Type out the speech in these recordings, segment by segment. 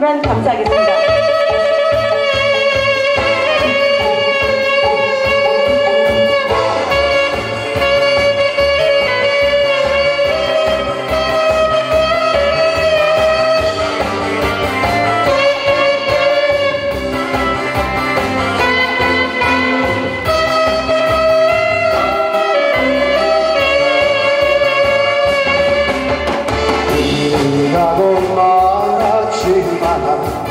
해주시면 감사하겠습니다. 나도 마 ah, ah.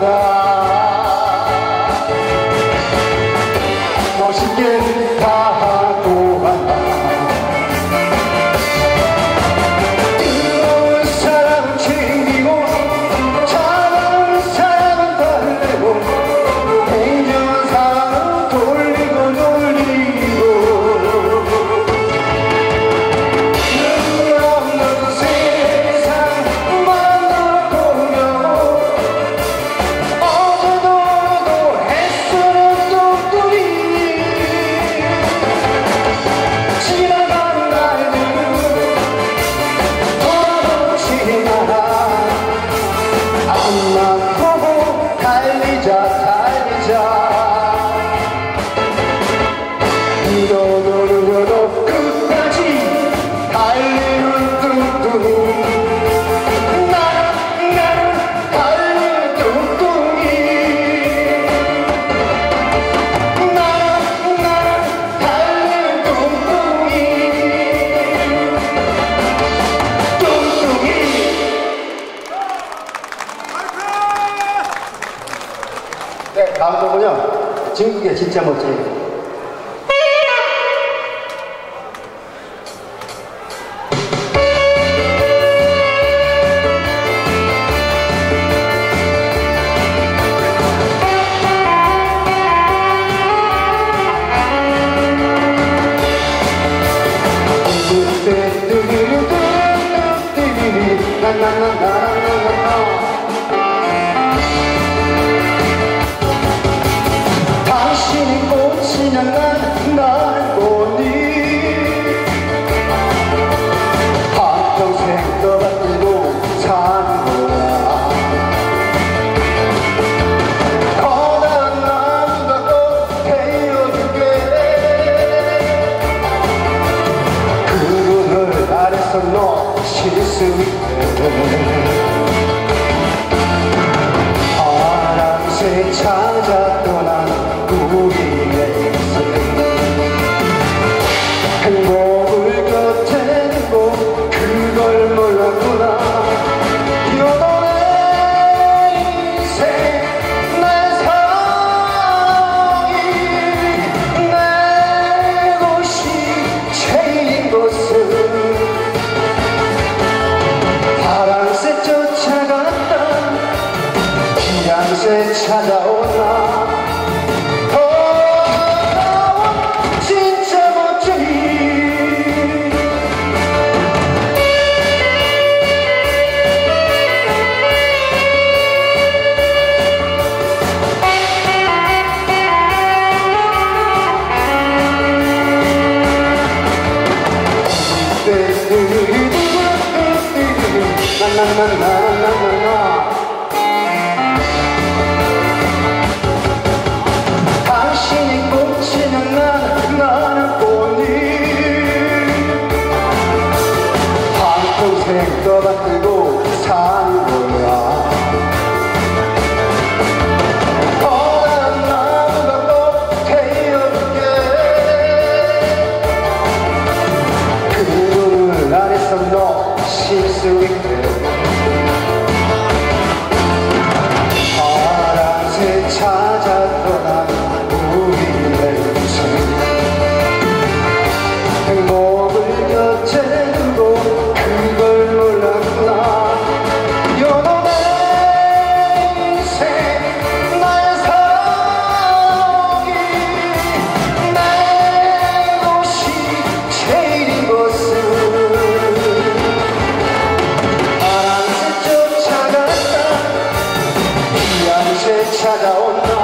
Ranga. 중국의 진짜 멋진 na na 마칠 수 있도록 바람새 찾아 떠난 우리의 인생 행복 No.